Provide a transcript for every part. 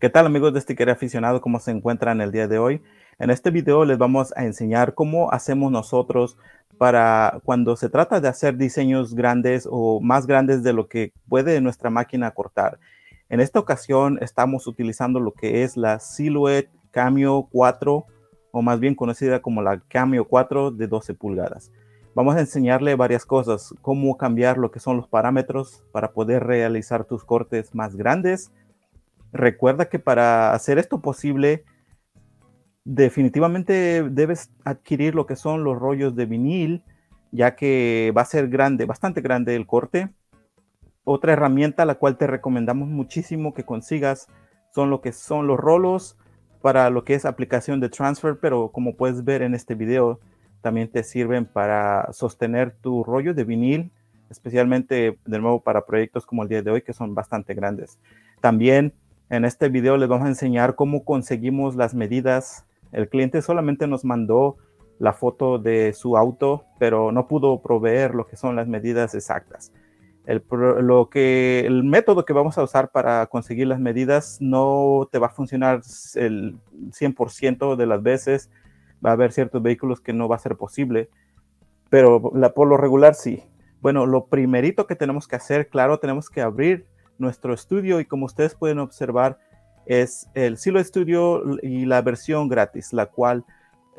¿Qué tal amigos de Sticker Aficionado? ¿Cómo se encuentran el día de hoy? En este video les vamos a enseñar cómo hacemos nosotros para cuando se trata de hacer diseños grandes o más grandes de lo que puede nuestra máquina cortar. En esta ocasión estamos utilizando lo que es la Silhouette Cameo 4 o más bien conocida como la Cameo 4 de 12 pulgadas. Vamos a enseñarle varias cosas, cómo cambiar lo que son los parámetros para poder realizar tus cortes más grandes, Recuerda que para hacer esto posible, definitivamente debes adquirir lo que son los rollos de vinil, ya que va a ser grande, bastante grande el corte. Otra herramienta la cual te recomendamos muchísimo que consigas son lo que son los rolos para lo que es aplicación de transfer, pero como puedes ver en este video, también te sirven para sostener tu rollo de vinil, especialmente de nuevo para proyectos como el día de hoy que son bastante grandes. También en este video les vamos a enseñar cómo conseguimos las medidas. El cliente solamente nos mandó la foto de su auto, pero no pudo proveer lo que son las medidas exactas. El, lo que, el método que vamos a usar para conseguir las medidas no te va a funcionar el 100% de las veces. Va a haber ciertos vehículos que no va a ser posible, pero la, por lo regular sí. Bueno, lo primerito que tenemos que hacer, claro, tenemos que abrir nuestro estudio y como ustedes pueden observar es el Silo Studio y la versión gratis, la cual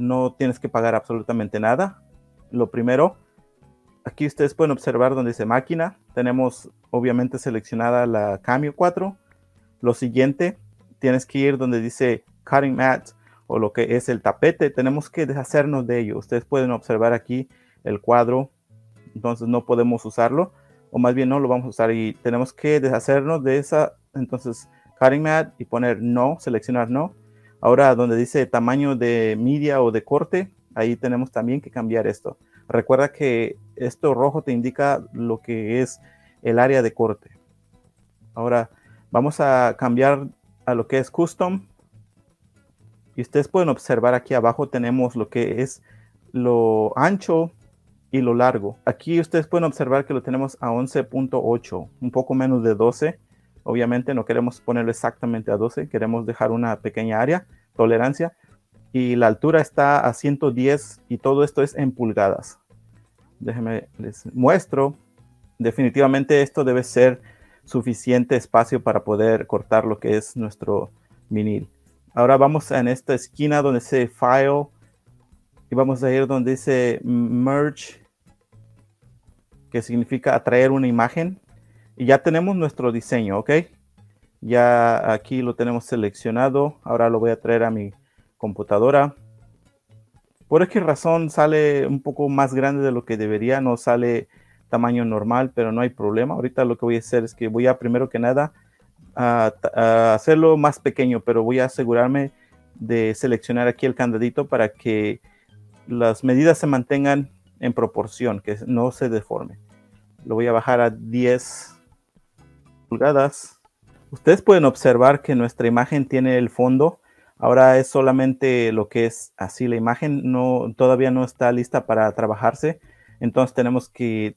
no tienes que pagar absolutamente nada. Lo primero, aquí ustedes pueden observar donde dice máquina. Tenemos obviamente seleccionada la Cameo 4. Lo siguiente, tienes que ir donde dice Cutting Mat o lo que es el tapete. Tenemos que deshacernos de ello. Ustedes pueden observar aquí el cuadro, entonces no podemos usarlo o más bien no lo vamos a usar y tenemos que deshacernos de esa, entonces cutting mat y poner no, seleccionar no. Ahora donde dice tamaño de media o de corte, ahí tenemos también que cambiar esto. Recuerda que esto rojo te indica lo que es el área de corte. Ahora vamos a cambiar a lo que es custom. Y ustedes pueden observar aquí abajo tenemos lo que es lo ancho y lo largo. Aquí ustedes pueden observar que lo tenemos a 11.8, un poco menos de 12. Obviamente no queremos ponerlo exactamente a 12, queremos dejar una pequeña área, tolerancia. Y la altura está a 110 y todo esto es en pulgadas. Déjenme les muestro. Definitivamente esto debe ser suficiente espacio para poder cortar lo que es nuestro vinil. Ahora vamos en esta esquina donde dice File y vamos a ir donde dice merge, que significa atraer una imagen. Y ya tenemos nuestro diseño, ¿ok? Ya aquí lo tenemos seleccionado. Ahora lo voy a traer a mi computadora. Por qué razón sale un poco más grande de lo que debería. No sale tamaño normal, pero no hay problema. Ahorita lo que voy a hacer es que voy a primero que nada a, a hacerlo más pequeño, pero voy a asegurarme de seleccionar aquí el candadito para que las medidas se mantengan en proporción, que no se deforme. Lo voy a bajar a 10 pulgadas. Ustedes pueden observar que nuestra imagen tiene el fondo. Ahora es solamente lo que es así. La imagen no, todavía no está lista para trabajarse. Entonces tenemos que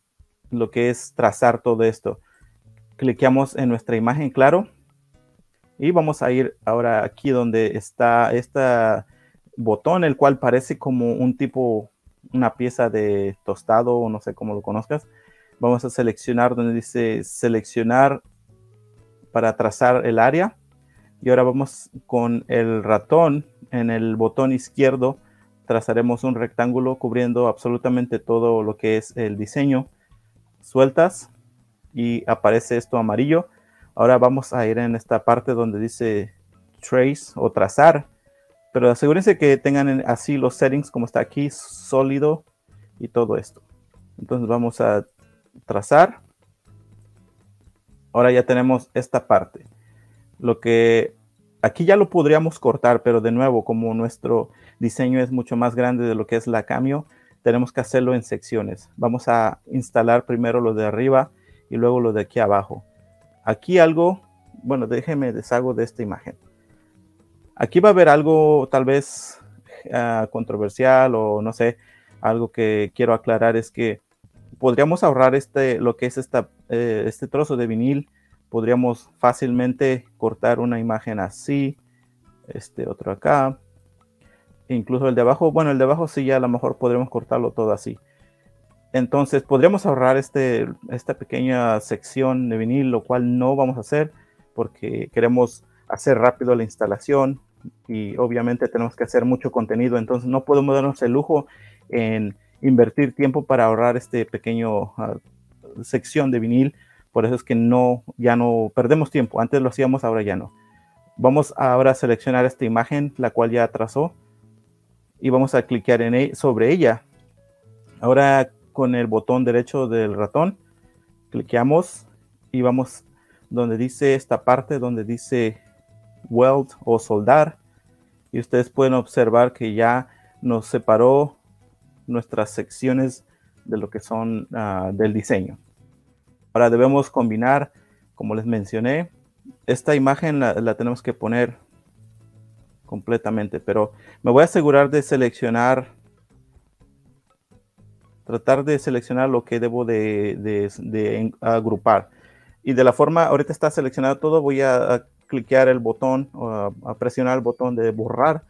lo que es trazar todo esto. Cliqueamos en nuestra imagen, claro. Y vamos a ir ahora aquí donde está esta botón, el cual parece como un tipo, una pieza de tostado o no sé cómo lo conozcas. Vamos a seleccionar donde dice seleccionar para trazar el área. Y ahora vamos con el ratón en el botón izquierdo. Trazaremos un rectángulo cubriendo absolutamente todo lo que es el diseño. Sueltas y aparece esto amarillo. Ahora vamos a ir en esta parte donde dice trace o trazar pero asegúrense que tengan así los settings como está aquí, sólido y todo esto. Entonces vamos a trazar. Ahora ya tenemos esta parte. Lo que aquí ya lo podríamos cortar, pero de nuevo, como nuestro diseño es mucho más grande de lo que es la cambio, tenemos que hacerlo en secciones. Vamos a instalar primero lo de arriba y luego lo de aquí abajo. Aquí algo, bueno, déjenme deshago de esta imagen. Aquí va a haber algo tal vez ah, controversial o no sé, algo que quiero aclarar es que podríamos ahorrar este, lo que es eh, este trozo de vinil podríamos fácilmente cortar una imagen así, este otro acá, incluso el de abajo, bueno, el de abajo sí ya a lo mejor podremos cortarlo todo así. Entonces podríamos ahorrar este, esta pequeña sección de vinil, lo cual no vamos a hacer porque queremos hacer rápido la instalación y obviamente tenemos que hacer mucho contenido, entonces no podemos darnos el lujo en invertir tiempo para ahorrar este pequeño ah, sección de vinil, por eso es que no, ya no perdemos tiempo, antes lo hacíamos, ahora ya no. Vamos ahora a seleccionar esta imagen, la cual ya trazó, y vamos a en e, sobre ella. Ahora con el botón derecho del ratón, cliqueamos y vamos donde dice esta parte, donde dice weld o soldar. Y ustedes pueden observar que ya nos separó nuestras secciones de lo que son ah, del diseño. Ahora debemos combinar, como les mencioné, esta imagen la, tenemos que poner completamente, pero me voy a asegurar de seleccionar, tratar de seleccionar lo que debo de, agrupar. Y de la forma, ahorita está seleccionado todo, voy a, cliquear el botón, o a, presionar el botón de borrar.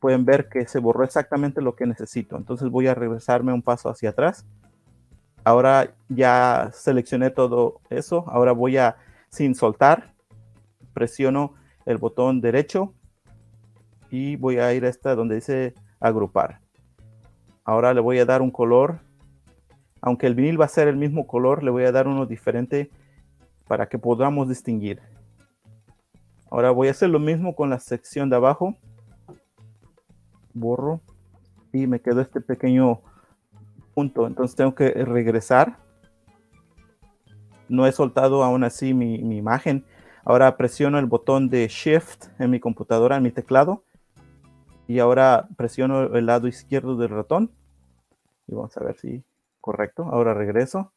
Pueden ver que se borró exactamente lo que necesito. Entonces voy a regresarme un paso hacia atrás. Ahora ya seleccioné todo eso. Ahora voy a, sin soltar, presiono el botón derecho y voy a ir a esta donde dice agrupar. Ahora le voy a dar un color. Aunque el vinil va a ser el mismo color, le voy a dar uno diferente para que podamos distinguir. Ahora voy a hacer lo mismo con la sección de abajo. Borro y me quedó este pequeño punto. Entonces tengo que regresar. No he soltado aún así mi, imagen. Ahora presiono el botón de Shift en mi computadora, en mi teclado. Y ahora presiono el lado izquierdo del ratón. Y vamos a ver si correcto. Ahora regreso.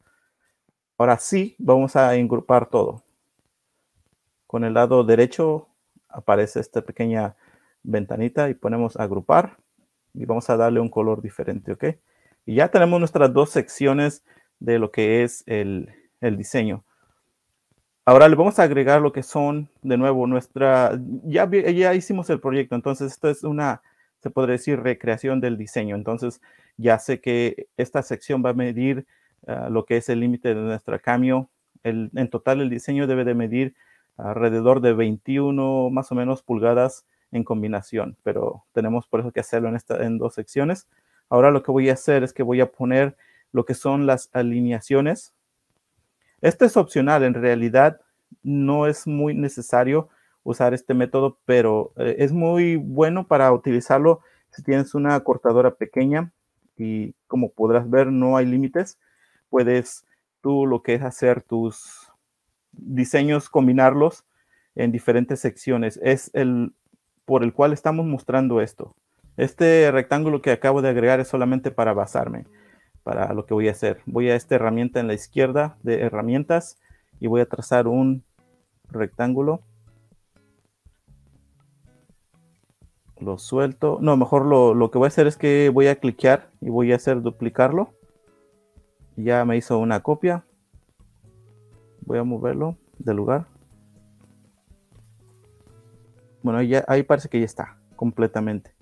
Ahora sí, vamos a agrupar todo. Con el lado derecho aparece esta pequeña ventanita y ponemos agrupar y vamos a darle un color diferente, ¿ok? Y ya tenemos nuestras dos secciones de lo que es el, diseño. Ahora le vamos a agregar lo que son, de nuevo, nuestra, ya, ya hicimos el proyecto, entonces esto es una, se podría decir, recreación del diseño. Entonces ya sé que esta sección va a medir ah, lo que es el límite de nuestra cambio. El, en total el diseño debe de medir alrededor de 21 más o menos pulgadas en combinación, pero tenemos por eso que hacerlo en, esta, en dos secciones. Ahora lo que voy a hacer es que voy a poner lo que son las alineaciones. Esto es opcional, en realidad no es muy necesario usar este método, pero eh, es muy bueno para utilizarlo si tienes una cortadora pequeña y como podrás ver no hay límites. Puedes tú lo que es hacer tus diseños, combinarlos en diferentes secciones. Es el por el cual estamos mostrando esto. Este rectángulo que acabo de agregar es solamente para basarme, para lo que voy a hacer. Voy a esta herramienta en la izquierda de herramientas y voy a trazar un rectángulo. Lo suelto. No, mejor lo, lo que voy a hacer es que voy a cliquear y voy a hacer duplicarlo. Ya me hizo una copia voy a moverlo del lugar. Bueno, ya, ahí parece que ya está completamente.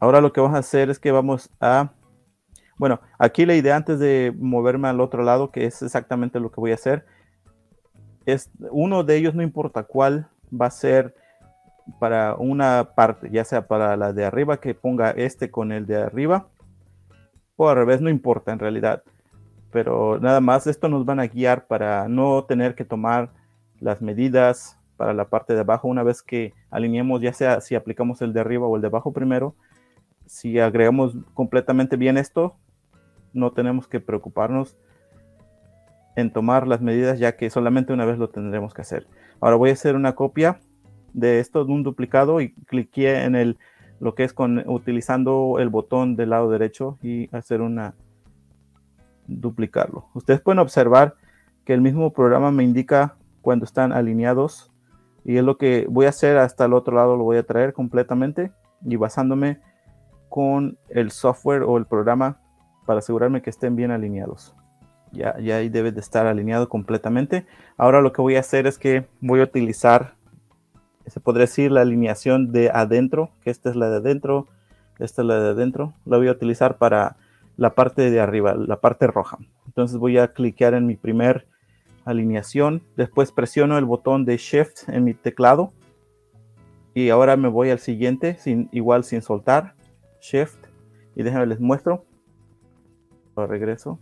Ahora lo que vamos a hacer es que vamos a... Bueno, aquí la idea antes de moverme al otro lado, que es exactamente lo que voy a hacer, es uno de ellos, no importa cuál, va a ser para una parte, ya sea para la de arriba, que ponga este con el de arriba, o al revés, no importa en realidad pero nada más esto nos van a guiar para no tener que tomar las medidas para la parte de abajo una vez que alineemos, ya sea si aplicamos el de arriba o el de abajo primero. Si agregamos completamente bien esto, no tenemos que preocuparnos en tomar las medidas ya que solamente una vez lo tendremos que hacer. Ahora voy a hacer una copia de esto, de un duplicado y cliqué en el lo que es con utilizando el botón del lado derecho y hacer una duplicarlo. Ustedes pueden observar que el mismo programa me indica cuando están alineados y es lo que voy a hacer hasta el otro lado, lo voy a traer completamente y basándome con el software o el programa para asegurarme que estén bien alineados. Ya, ya ahí debe de estar alineado completamente. Ahora lo que voy a hacer es que voy a utilizar, se podría decir, la alineación de adentro, que esta es la de adentro, esta es la de adentro. La voy a utilizar para la parte de arriba, la parte roja. Entonces voy a cliquear en mi primer alineación. Después presiono el botón de Shift en mi teclado. Y ahora me voy al siguiente, sin, igual sin soltar. Shift. Y déjenme les muestro. Lo regreso.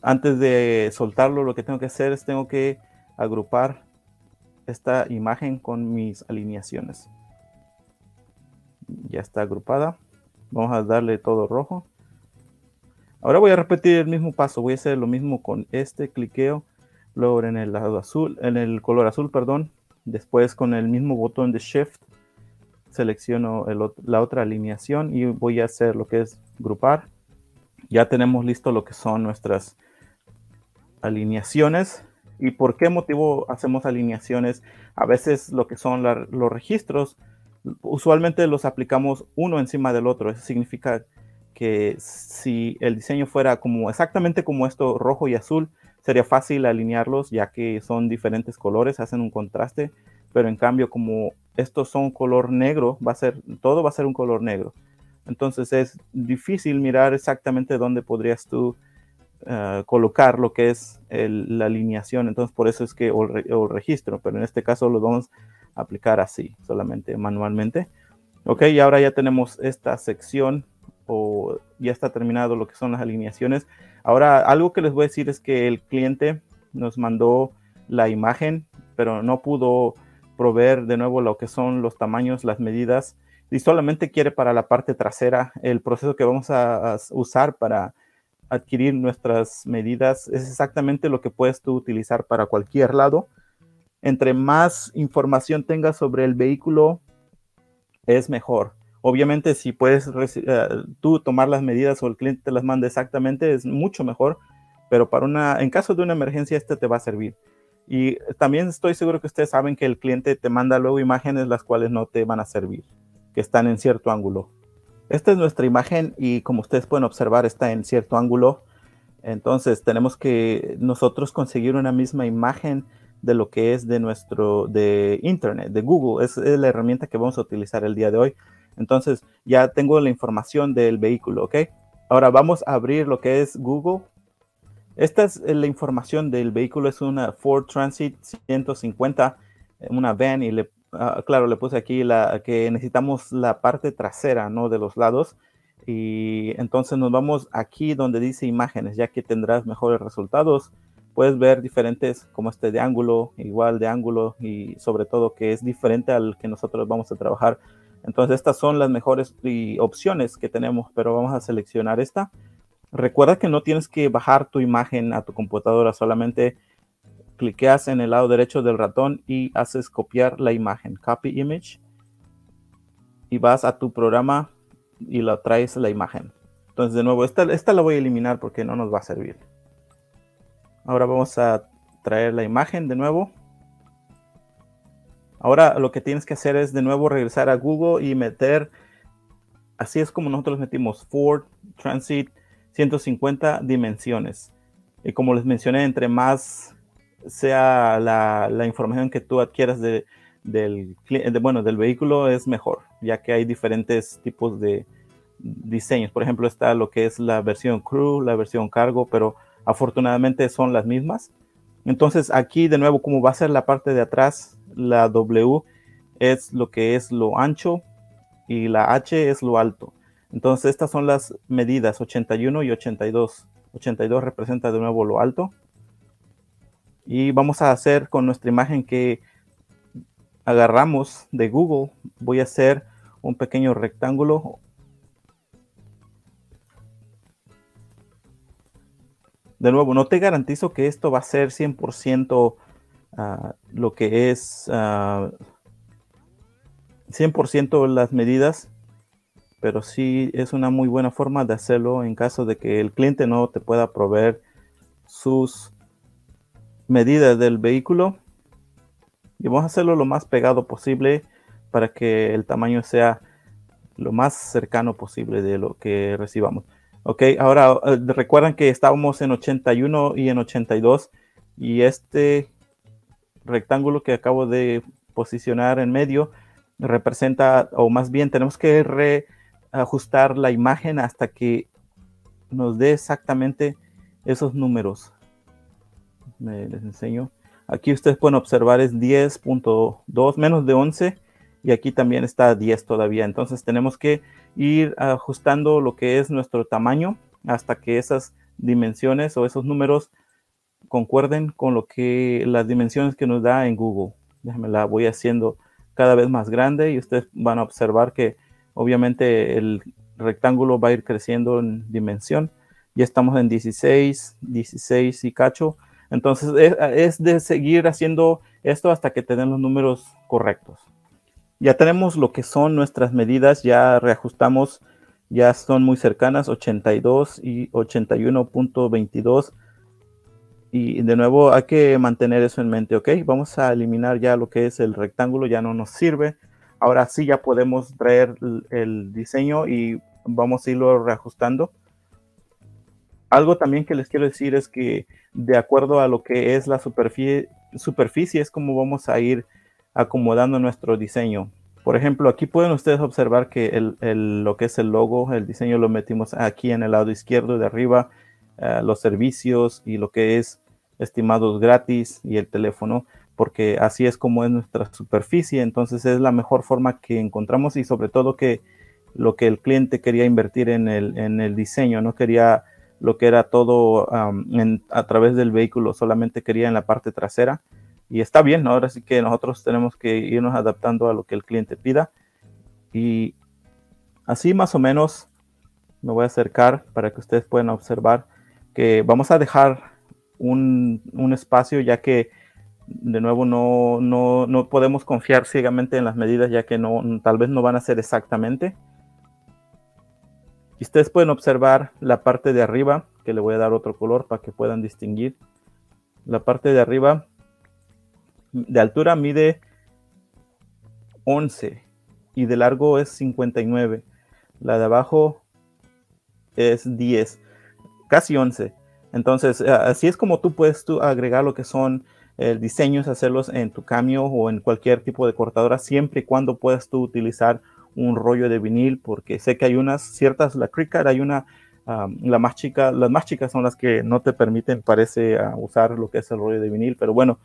Antes de soltarlo, lo que tengo que hacer es tengo que agrupar esta imagen con mis alineaciones. Ya está agrupada. Vamos a darle todo rojo. Ahora voy a repetir el mismo paso. Voy a hacer lo mismo con este cliqueo. Luego en el lado azul, en el color azul, perdón. Después con el mismo botón de Shift selecciono la otra alineación y voy a hacer lo que es grupar. Ya tenemos listo lo que son nuestras alineaciones. ¿Y por qué motivo hacemos alineaciones? A veces lo que son los registros, usualmente los aplicamos uno encima del otro. Eso significa que si el diseño fuera como exactamente como esto, rojo y azul, sería fácil alinearlos ya que son diferentes colores, hacen un contraste, pero en cambio como estos son color negro, va a ser, todo va a ser un color negro. Entonces es difícil mirar exactamente dónde podrías tú eh, colocar lo que es la alineación. Entonces por eso es que, o, o, registro, pero en este caso lo vamos aplicar así, solamente manualmente. Ok, y ahora ya tenemos esta sección o ya está terminado lo que son las alineaciones. Ahora, algo que les voy a decir es que el cliente nos mandó la imagen, pero no pudo proveer de nuevo lo que son los tamaños, las medidas, y solamente quiere para la parte trasera. El proceso que vamos a, usar para adquirir nuestras medidas es exactamente lo que puedes tú utilizar para cualquier lado. Entre más información tengas sobre el vehículo, es mejor. Obviamente, si puedes eh, tú tomar las medidas o el cliente te las manda exactamente, es mucho mejor, pero para una, en caso de una emergencia, este te va a servir. Y también estoy seguro que ustedes saben que el cliente te manda luego imágenes las cuales no te van a servir, que están en cierto ángulo. Esta es nuestra imagen y como ustedes pueden observar está en cierto ángulo. Entonces tenemos que nosotros conseguir una misma imagen de lo que es de nuestro, de Internet, de Google. es la herramienta que vamos a utilizar el día de hoy. Entonces ya tengo la información del vehículo, ¿ok? Ahora vamos a abrir lo que es Google. Esta es la información del vehículo, es una Ford Transit 150, una van y le, ah, claro, le puse aquí la, que necesitamos la parte trasera, ¿no? De los lados. Y entonces nos vamos aquí donde dice imágenes, ya que tendrás mejores resultados. Puedes ver diferentes como este de ángulo, igual de ángulo y sobre todo que es diferente al que nosotros vamos a trabajar entonces estas son las mejores opciones que tenemos, pero vamos a seleccionar esta. Recuerda que no tienes que bajar tu imagen a tu computadora, solamente cliqueas en el lado derecho del ratón y haces copiar la imagen, copy image, y vas a tu programa y la traes la imagen. Entonces de nuevo, esta, esta la voy a eliminar porque no nos va a servir. Ahora vamos a traer la imagen de nuevo Ahora lo que tienes que hacer es de nuevo regresar a Google y meter, así es como nosotros metimos Ford Transit 150 dimensiones. Y como les mencioné, entre más sea la, información que tú adquieras del, bueno, del vehículo es mejor, ya que hay diferentes tipos de diseños. Por ejemplo, está lo que es la versión crew, la versión cargo, pero afortunadamente son las mismas. Entonces aquí de nuevo, como va a ser la parte de atrás, la W es lo que es lo ancho y la H es lo alto. Entonces estas son las medidas 81 y 82. 82 representa de nuevo lo alto. Y vamos a hacer con nuestra imagen que agarramos de Google, voy a hacer un pequeño rectángulo. De nuevo, no te garantizo que esto va a ser 100% lo que es 100% las medidas, pero sí es una muy buena forma de hacerlo en caso de que el cliente no te pueda proveer sus medidas del vehículo. Y vamos a hacerlo lo más pegado posible para que el tamaño sea lo más cercano posible de lo que recibamos. Ok, ahora eh, recuerdan que estábamos en 81 y en 82 y este rectángulo que acabo de posicionar en medio representa, o más bien tenemos que reajustar la imagen hasta que nos dé exactamente esos números. Me les enseño. Aquí ustedes pueden observar es 10.2, menos de 11, y aquí también está 10 todavía. Entonces tenemos que ir ajustando lo que es nuestro tamaño hasta que esas dimensiones o esos números concuerden con lo que las dimensiones que nos da en Google. Déjame la voy haciendo cada vez más grande y ustedes van a observar que obviamente el rectángulo va a ir creciendo en dimensión. Ya estamos en 16, 16 y cacho. Entonces es, de seguir haciendo esto hasta que tengan los números correctos. Ya tenemos lo que son nuestras medidas, ya reajustamos, ya son muy cercanas, 82 y 81.22 y de nuevo hay que mantener eso en mente, ¿ok? Vamos a eliminar ya lo que es el rectángulo, ya no nos sirve. Ahora sí ya podemos traer el diseño y vamos a irlo reajustando. Algo también que les quiero decir es que de acuerdo a lo que es la superficie, superficie es como vamos a ir acomodando nuestro diseño. Por ejemplo, aquí pueden ustedes observar que el, lo que es el logo, el diseño lo metimos aquí en el lado izquierdo de arriba, eh, los servicios y lo que es estimados gratis y el teléfono, porque así es como es nuestra superficie, entonces es la mejor forma que encontramos y sobre todo que lo que el cliente quería invertir en el, en el diseño, no quería lo que era todo a través del vehículo, solamente quería en la parte trasera. Y está bien, ahora sí que nosotros tenemos que irnos adaptando a lo que el cliente pida. Y así más o menos me voy a acercar para que ustedes puedan observar que vamos a dejar un, espacio, ya que de nuevo no, no, podemos confiar ciegamente en las medidas, ya que no, tal vez no van a ser exactamente. Y ustedes pueden observar la parte de arriba, que le voy a dar otro color para que puedan distinguir. La parte de arriba de altura mide 11 y de largo es 59. La de abajo es 10, casi 11. Entonces, eh, así es como tú puedes agregar lo que son eh, diseños, hacerlos en tu cambio o en cualquier tipo de cortadora, siempre y cuando puedas tú utilizar un rollo de vinil, porque sé que hay unas ciertas, la Cricut hay una, la más chica, las más chicas son las que no te permiten, parece, usar lo que es el rollo de vinil, pero bueno,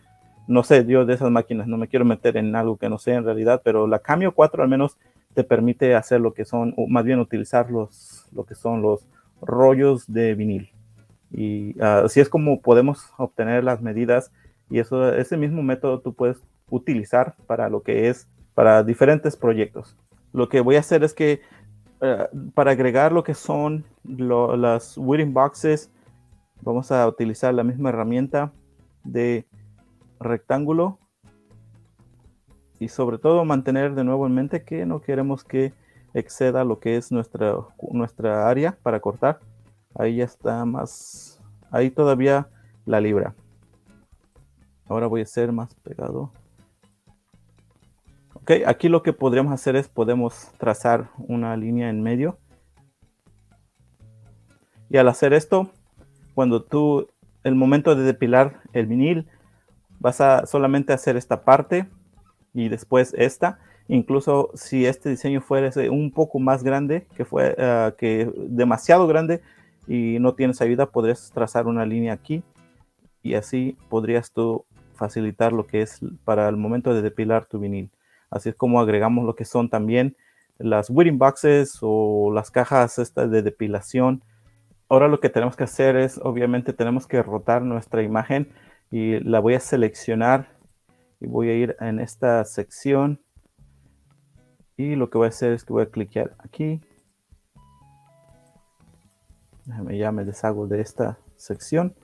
no sé, yo de esas máquinas no me quiero meter en algo que no sé en realidad, pero la Camio 4 al menos te permite hacer lo que son, o más bien utilizar los, lo que son los rollos de vinil. Y ah, así es como podemos obtener las medidas y eso, ese mismo método tú puedes utilizar para lo que es, para diferentes proyectos. Lo que voy a hacer es que ah, para agregar lo que son las weeding boxes, vamos a utilizar la misma herramienta de rectángulo y sobre todo mantener de nuevo en mente que no queremos que exceda lo que es nuestra, nuestra área para cortar ahí ya está más, ahí todavía la libra. Ahora voy a hacer más pegado. Ok, aquí lo que podríamos hacer es podemos trazar una línea en medio. Y al hacer esto, cuando tú, el momento de depilar el vinil, vas a solamente hacer esta parte y después esta. Incluso si este diseño fuera un poco más grande, que fue ah, que demasiado grande, y no tienes ayuda, podrías trazar una línea aquí y así podrías tú facilitar lo que es para el momento de depilar tu vinil. Así es como agregamos lo que son también las weeding boxes o las cajas estas de depilación. Ahora lo que tenemos que hacer es, obviamente tenemos que rotar nuestra imagen y la voy a seleccionar y voy a ir en esta sección y lo que voy a hacer es que voy a clicar aquí ya me deshago de esta sección.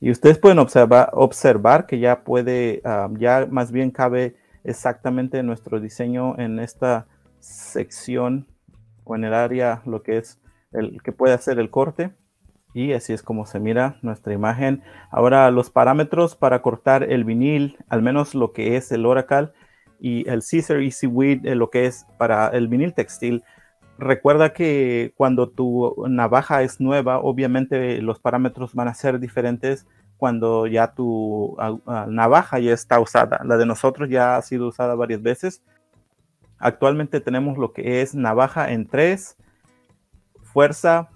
Y ustedes pueden observar, observar que ya puede, ah, ya más bien cabe exactamente nuestro diseño en esta sección o en el área, lo que es el que puede hacer el corte. Y así es como se mira nuestra imagen. Ahora los parámetros para cortar el vinil, al menos lo que es el Oracle y el Caesar Easy Weed, eh, lo que es para el vinil textil, recuerda que cuando tu navaja es nueva, obviamente los parámetros van a ser diferentes cuando ya tu navaja ya está usada. La de nosotros ya ha sido usada varias veces. Actualmente tenemos lo que es navaja en 3, fuerza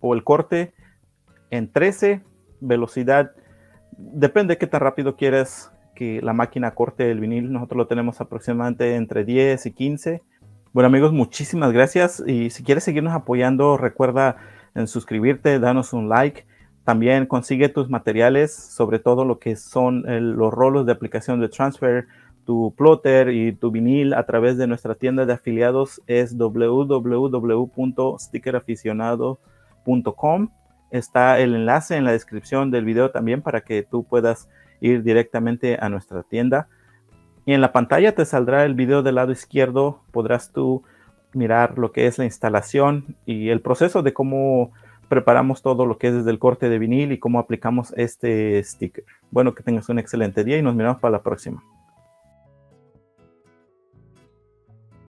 o el corte en 13, velocidad. Depende de qué tan rápido quieres que la máquina corte el vinil. Nosotros lo tenemos aproximadamente entre 10 y 15 bueno amigos, muchísimas gracias y si quieres seguirnos apoyando, recuerda en suscribirte, danos un like. También consigue tus materiales, sobre todo lo que son los rolos de aplicación de transfer, tu plotter y tu vinil a través de nuestra tienda de afiliados es www.stickeraficionado.com. Está el enlace en la descripción del video también para que tú puedas ir directamente a nuestra tienda. Y en la pantalla te saldrá el video del lado izquierdo. Podrás tú mirar lo que es la instalación y el proceso de cómo preparamos todo lo que es desde el corte de vinil y cómo aplicamos este sticker. Bueno, que tengas un excelente día y nos miramos para la próxima.